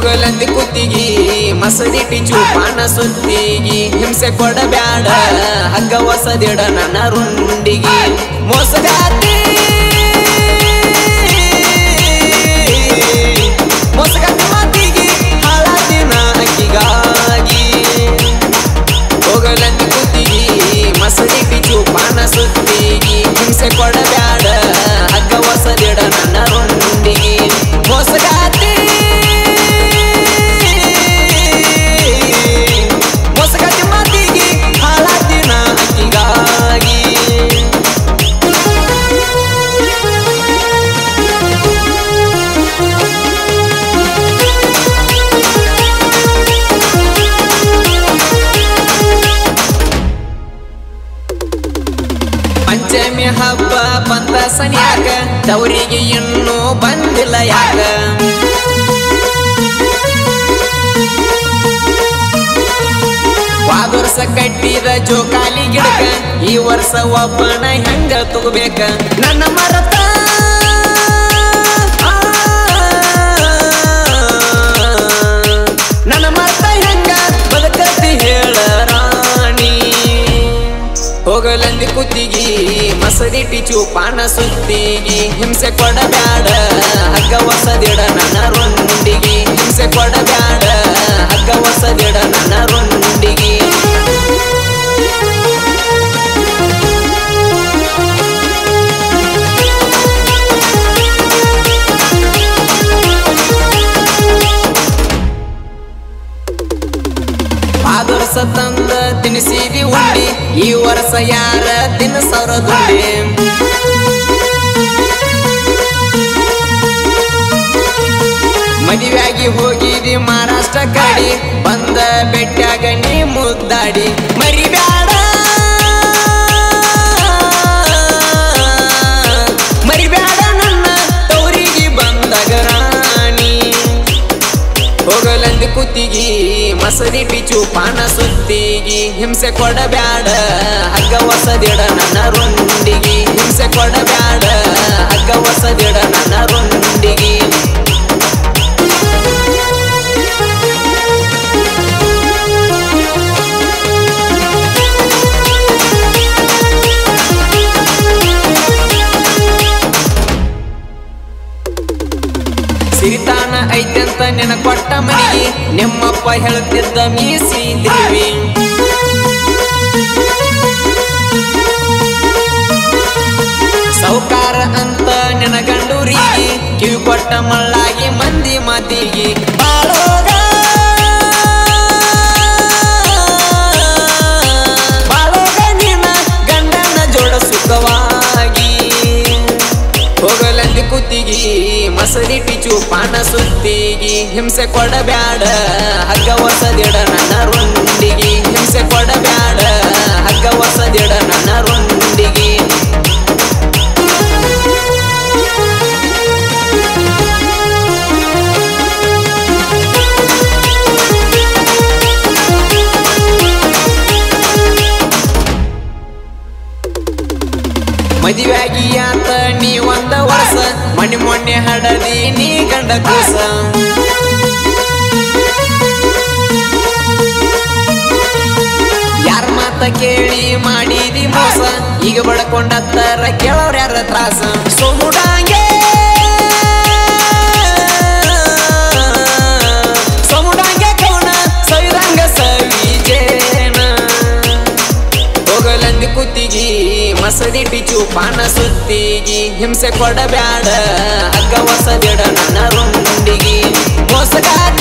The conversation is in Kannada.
ಹೋಗಲಂದಿ ಕುತ್ತಿಗಿ ಮಸದಿಟ್ಟಿ ಚೂಪಾನ ಸುತ್ತಿಗಿ. ಹಿಂಸೆ ಕೊಡಬ್ಯಾಡ ಹಗ್ಗ ಹೊಸದಿಡ ನನ್ನ ರುಂಡಿಗಿ. ಮೋಸಗಾತಿ ಪಂಚಮಿ ಹಬ್ಬ ಬಂದ ಸನ್ಯಾಕ ತವರಿಗೆ ಇನ್ನೂ ಬಂದಿಲ್ಲ ಯಾಕ? ವರ್ಷ ಕಟ್ಟಿದ ಜೋಕಾಲಿ ಗಿಡಕ, ಈ ವರ್ಷ ಒಬ್ಬನ ಹೆಂಗ ತಗೋಬೇಕ? ನನ್ನ ಮರತ ಹೋಗಲಂದಿ ಕುತ್ತಿಗಿ ಟಿಚು ಚೂಪಾನ ಸುತ್ತಿಗಿ. ಹಿಂಸೆ ಕೊಡಬ್ಯಾಡ ಹಗ್ಗ ಹೊಸದಿಡ ನನ್ನ ರೊಂದಿಗಿ ಹಿಂಸೆ ಕೊಡಬ್ಯಾಡ. ಆದ ವರ್ಷ ತಂದ ತಿನಿಸಿದಿ ಉಂಡಿ. ಈ ವರ್ಷ ಯಾರ ತಿನ್ಸವ್ರ ದುಂಡಿ ಮದುವೆಯಾಗಿ ಹೋಗಿದಿ ಮಹಾರಾಷ್ಟ್ರ ಕಡಿ. ಬಂದ ಬೆಟ್ಟಾಗ ನೀ ಮುದ್ದಾಡಿ. ಮರಿಬ್ಯಾಡ ಹೋಗಲಂದಿ ಕುತ್ತಿಗಿ ಮಸರಿ ಬಿಚು ಪಾನ ಸುತ್ತಿಗಿ. ಹಿಂಸೆ ಕೊಡಬ್ಯಾಡ ಹಗ್ಗ ಹೊಸದಿಡ ನನ್ನ ರುಂಡಿಗಿ. ಹಿಂಸೆ ಕೊಡಬ್ಯಾಡ. ಸಿರಿತಾನ ಐತೆಂತ ನೆನ ಕೊಟ್ಟ ಮನಿಗೆ ನಿಮ್ಮಪ್ಪ ಹೇಳುತ್ತಿದ್ದ ದೇವಿ. ಸೌಕಾರ ಅಂತ ನೆನಗಂಡೂರಿಗೆ ಕಿವಿ ಕೊಟ್ಟ ಮಳ್ಳಾಗಿ ಮಂದಿ ಮಾತಿಗೆ ಮಸದಿಟಿ ಪಾನ ಸುತ್ತಿಗಿ, ಹಿಂಸೆ ಕೊಡಬ್ಯಾಡ. ಹಗ್ಗ ಹೊಸದಿಡ ನನ್ನ ರೊಂದಿಗಿ ಹಿಂಸೆ ಕೊಡಬ್ಯಾಡ. ಹಗ್ಗ ಹೊಸದಿಡ ನನ್ನ ರೊಂದಿಗಿ ಮದುವೆಯಾಗಿ ಆತ, ನೀ ಮಣಿ ಮೊನ್ನೆ ಹಡದಿ ನೀ ಗಂಡ ಕೂಸ. ಯಾರ ಮಾತ ಕೇಳಿ ಮಾಡಿದಿ ಮೋಸ? ಈಗ ಬಡ್ಕೊಂಡತ್ತಾರ ಕೇಳೋರ್ ಯಾರ ತ್ರಾಸ? ಸೋಮುಡಾಂಗೆ ಹೊಸದಿಟ್ಟಿ ಪಾನ ಸುತ್ತಿಗಿ ಹಿಂಸೆ ಕೊಡಬ್ಯಾಡ. ಅಕ್ಕ ಹೊಸದಿಡ ನನ್ನ ರೊಂದಿಗಿ ಮೋಸಗಾರ